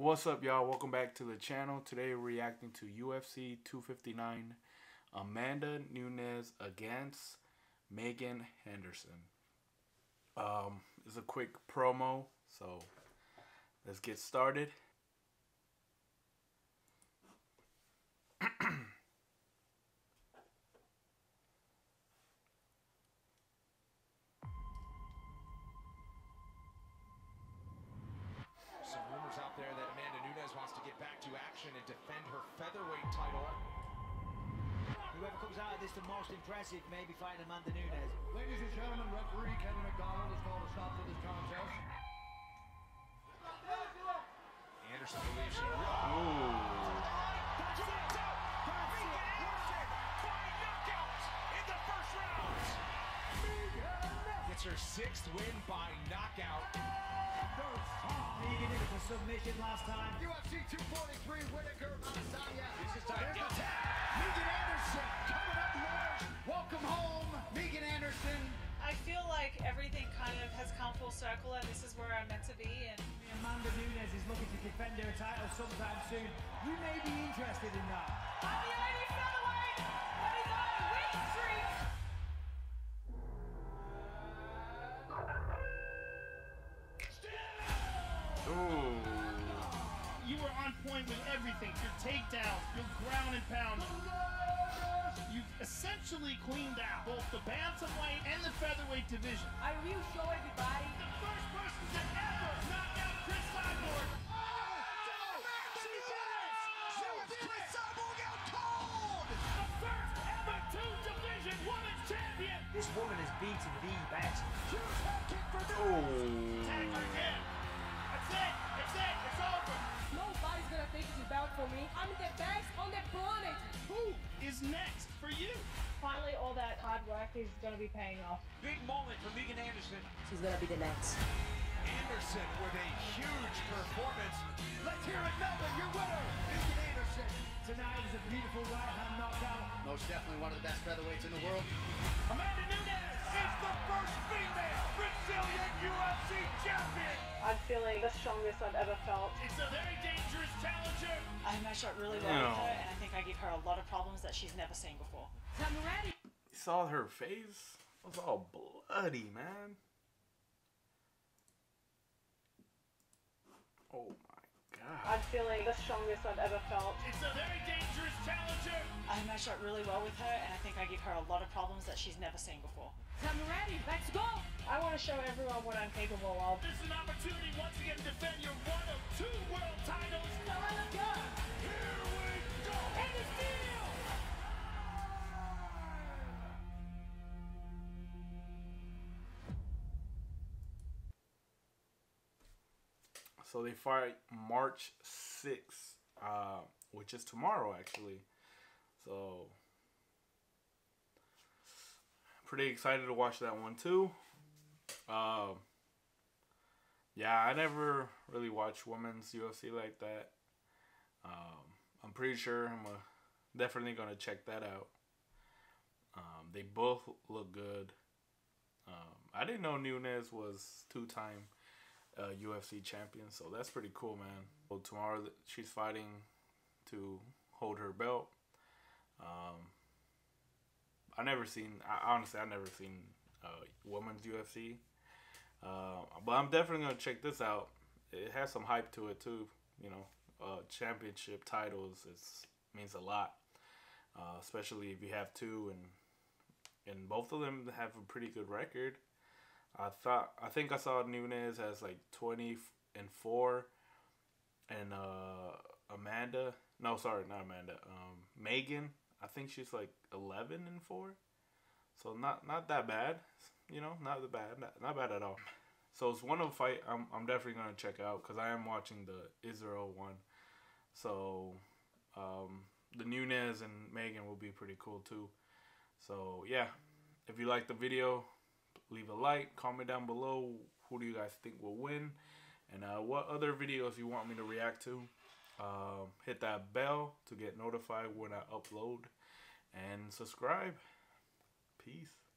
What's up, y'all? Welcome back to the channel. Today, we're reacting to UFC 259 Amanda Nunes against Megan Anderson. Um, it's a quick promo, so let's get started. Featherweight title. Whoever comes out of this the most impressive may be fighting Amanda Nunes. Ladies and gentlemen, referee Kevin MacDonald has called a stop to this contest. Anderson believes she will. Gets her sixth win by knockout. Megan in for submission last time. UFC 243 Whitaker Adesanya. This is time. There's the tap. Megan Anderson coming up large. Welcome home, Megan Anderson. I feel like everything kind of has come full circle and this is where I'm meant to be and Amanda Nunes is looking to defend her title sometime soon. You may be interested in that. I'm the lady featherweight that is on a winning streak. Your takedowns, your ground and pound. You've essentially cleaned out both the bantamweight and the featherweight division. I will show everybody. The first person to ever knock out Cris Cyborg. The first ever two division women's champion. This woman has beaten the best. Oh. Tag her again. That's it. That's it. It's over. Is next for you? Finally all that hard work is going to be paying off. Big moment for Megan Anderson. She's gonna be the next. Anderson with a huge performance. Let's hear it, Melvin, your winner, Megan Anderson. Tonight was a beautiful right hand knockout. Most definitely one of the best featherweights in the world. Amanda Nunes is the first female Brazilian UFC champion. I'm feeling the strongest I've ever felt. It's a very dangerous challenger. I match up really well Yeah. with her and I think I give her a lot of problems that she's never seen before. I'm ready. You saw her face? It was all bloody, man. Oh my god. I'm feeling the strongest I've ever felt. It's a very dangerous challenger. I match up really well with her and I think I give her a lot of problems that she's never seen before. I'm ready. Let's go. I want to show everyone what I'm capable of. This is an opportunity once again to defend your one of two world titles. Here we go. And the So they fight March 6th, uh, which is tomorrow, actually. So, pretty excited to watch that one, too. Um, yeah, I never really watched women's UFC like that. Um, I'm pretty sure I'm uh definitely going to check that out. Um, they both look good. Um, I didn't know Nunes was two-time uh, UFC champion, so that's pretty cool, man. Well, tomorrow she's fighting to hold her belt. Um, I never seen. I, honestly, I never seen uh, women's UFC, uh, but I'm definitely gonna check this out. It has some hype to it too. You know, uh, championship titles is means a lot, uh, especially if you have two and and both of them have a pretty good record. I thought I think I saw Nunes as like twenty and four, and uh, Amanda. No, sorry, not Amanda. Um, Megan. I think she's like eleven and four, so not not that bad. You know, not that bad, not, not bad at all. So it's one of fight I'm I'm definitely gonna check out because I am watching the Israel one. So um, the Nunes and Megan will be pretty cool too. So yeah, if you like the video, leave a like, comment down below who do you guys think will win, and uh, what other videos you want me to react to. Um, hit that bell to get notified when I upload, and subscribe. Peace.